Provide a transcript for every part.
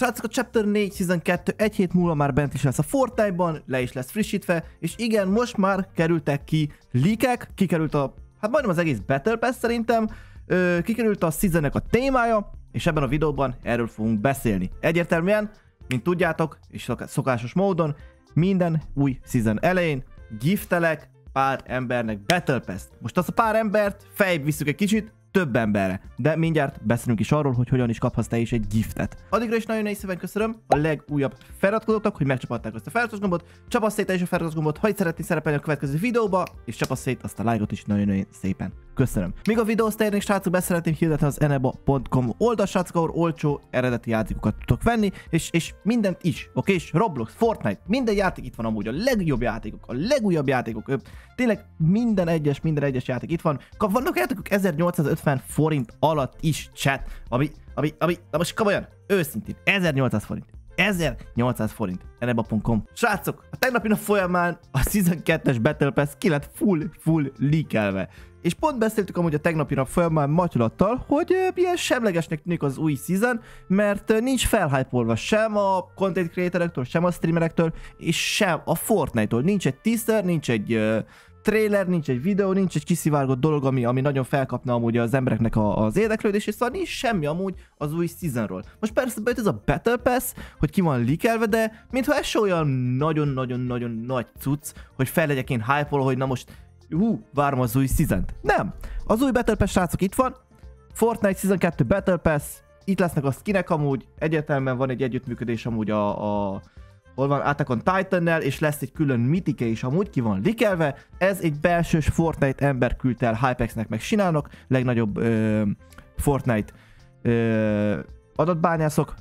Srácok, a Chapter 4 Season 2 egy hét múlva már bent is lesz a Fortnite-ban, le is lesz frissítve, és igen, most már kerültek ki leakek, kikerült a, hát majdnem az egész Battle Pass szerintem, ö, kikerült a season a témája, és ebben a videóban erről fogunk beszélni. Egyértelműen, mint tudjátok, és szokásos módon, minden új season elején giftelek pár embernek Battle Pass-t. Most azt a pár embert fejbb visszük egy kicsit, több emberre. De mindjárt beszélünk is arról, hogy hogyan is kaphatsz te is egy giftet. Addigra is nagyon nehéz szépen köszönöm a legújabb feliratkozóknak, hogy megcsapatták azt a feliratkozó gombot, csapasz szét is a feliratkozó gombot, ha szeretnél szerepelni a következő videóba, és csapasz szét azt a lájkot is nagyon-nagyon szépen. Köszönöm. Míg a videóhoz térnék, srácok, beszeretném hirdetni az eneba.com oldalt, srácok, ahol olcsó eredeti játékokat tudok venni, és, és mindent is, oké? És Roblox, Fortnite, minden játék itt van amúgy, a legjobb játékok, a legújabb játékok, tényleg minden egyes, minden egyes játék itt van. Vannak játékok 1850 forint alatt is chat, ami, ami, ami, na most komolyan, őszintén, 1800 forint. 1800 forint. Eneba.com. Srácok, a tegnapi nap folyamán a Season 2-es Battle Pass ki lett full, full leakelve. És pont beszéltük amúgy a tegnapi nap folyamán Matyolattal, hogy milyen semlegesnek tűnik az új season, mert nincs felhypolva sem a content creatorektől, sem a streamerektől, és sem a Fortnite-tól. Nincs egy teaser, nincs egy uh, trailer, nincs egy videó, nincs egy kiszivárgott dolog, ami, ami nagyon felkapna amúgy az embereknek a, az érdeklődését, szóval nincs semmi amúgy az új seasonról. Most persze bejött ez a Battle Pass, hogy ki van likelve, de mintha ez se olyan nagyon-nagyon-nagyon nagy cucc, hogy fel legyek én hype hogy na most hú, várom az új season -t. Nem. Az új Battle Pass srácok itt van, Fortnite Season 2 Battle Pass, itt lesznek a skinek amúgy, egyértelműen van egy együttműködés amúgy a, a hol van Attack on Titan-nel, és lesz egy külön mitike is amúgy, ki van likelve. Ez egy belsős Fortnite ember küldte el Hypexnek meg Sinálnak, legnagyobb ö, Fortnite ö, adatbányászok.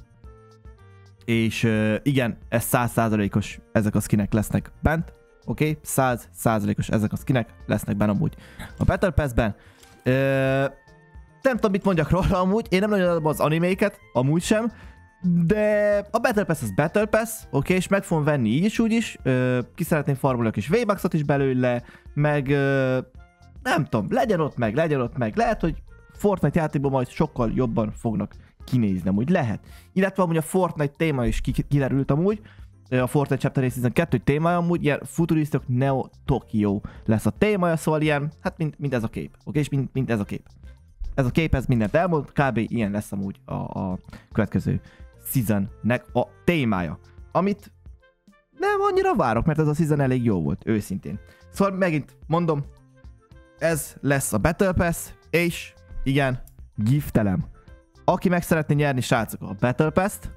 És ö, igen, ez százszázalékos ezek a skinek lesznek bent. Oké, okay? száz százalékos ezek a skinek lesznek benne amúgy a Battle Pass-ben. Ö, nem tudom, mit mondjak róla amúgy, én nem nagyon adom az animéket, amúgy sem, de a Battle Pass az Battle Pass, oké, okay, és meg fogom venni így is, úgy is, ö, ki szeretném farmolni a kis V-Bucks-ot is belőle, meg ö, nem tudom, legyen ott meg, legyen ott meg, lehet, hogy Fortnite játékban majd sokkal jobban fognak kinézni, amúgy lehet. Illetve amúgy a Fortnite téma is kiderült amúgy, a Fortnite Chapter Season 2 témája amúgy ilyen futurisztok Neo Tokyo lesz a témája, szóval ilyen, hát mint, mint ez a kép, oké, okay? és mint, mint ez a kép. Ez a kép, ez mindent elmond, kb. ilyen lesz amúgy a, a következő seasonnek a témája, amit nem annyira várok, mert ez a season elég jó volt, őszintén. Szóval megint mondom, ez lesz a Battle Pass, és igen, giftelem. Aki meg szeretné nyerni, srácok, a Battle Pass-t,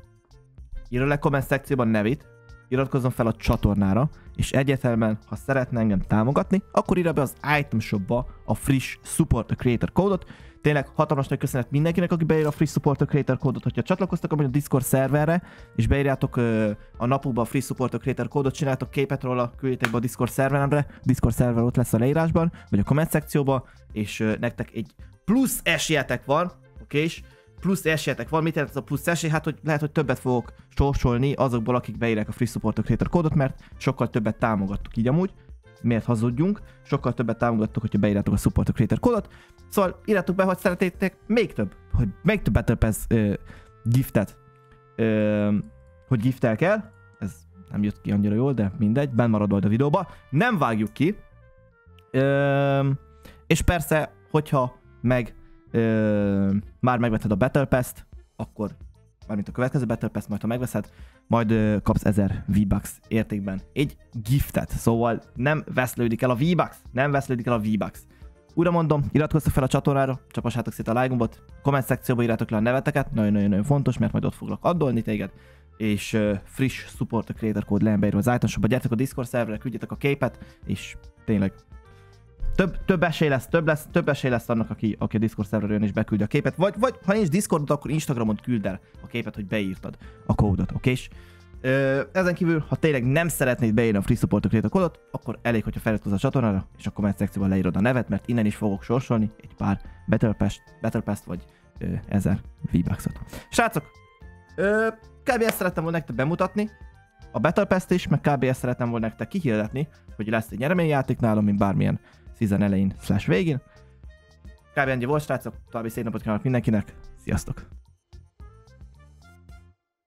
írja le komment szekcióban nevét, iratkozzon fel a csatornára, és egyetemen, ha szeretne engem támogatni, akkor írja be az Item Shopba a friss Support a Creator kódot, Tényleg hatalmas nagy köszönet mindenkinek, aki beír a Free Support Creator kódot. Hogyha csatlakoztak a Discord szerverre, és beírjátok uh, a napukba a Free Support Creator kódot, csináltok képet róla, küldjétek be a Discord szerveremre, Discord szerver ott lesz a leírásban, vagy a komment szekcióban, és uh, nektek egy plusz esélyetek van, oké, és plusz esélyetek van. Mit jelent ez a plusz esély? Hát, hogy lehet, hogy többet fogok sorsolni azokból, akik beírják a Free Support Creator kódot, mert sokkal többet támogattuk így amúgy miért hazudjunk, sokkal többet támogattok, hogyha beírjátok a Support Creator kódot. Szóval írjátok be, hogy szeretnétek még több, hogy még több Battle Pass ö, giftet, ö, hogy giftelk el. Ez nem jött ki annyira jól, de mindegy, benn marad majd a videóba. Nem vágjuk ki. Ö, és persze, hogyha meg ö, már megvetted a Battle Pass-t, akkor mármint a következő Battle Pass, majd ha megveszed, majd ö, kapsz 1000 V-Bucks értékben egy giftet. Szóval nem veszlődik el a V-Bucks, nem veszlődik el a V-Bucks. Újra mondom, iratkozzatok fel a csatornára, csapassátok szét a like gombot, komment szekcióba írjátok le a neveteket, nagyon-nagyon fontos, mert majd ott foglak addolni téged, és uh, friss support a creator kód leembeírva az item shopba, gyertek a Discord szerverre, küldjetek a képet, és tényleg több, több esély lesz, több, lesz, több esély lesz annak, aki, aki a Discord szerverre jön és beküldi a képet. Vagy, vagy ha nincs Discordod, akkor Instagramon küld el a képet, hogy beírtad a kódot, oké? Ö, ezen kívül, ha tényleg nem szeretnéd beírni a Free Support a kódot, akkor elég, hogyha feliratkozz a csatornára, és a komment szekcióban leírod a nevet, mert innen is fogok sorsolni egy pár Battle Pass, Battle Pass vagy ö, 1000 V-Bucks-ot. Srácok, ö, kb. ezt szerettem volna nektek bemutatni, a Battle Pass-t is, meg kb. ezt szerettem volna nektek kihirdetni, hogy lesz egy nyereményjáték nálam, mint bármilyen season elején slash végén. Kb. ennyi volt, srácok, további szép napot kívánok mindenkinek, sziasztok!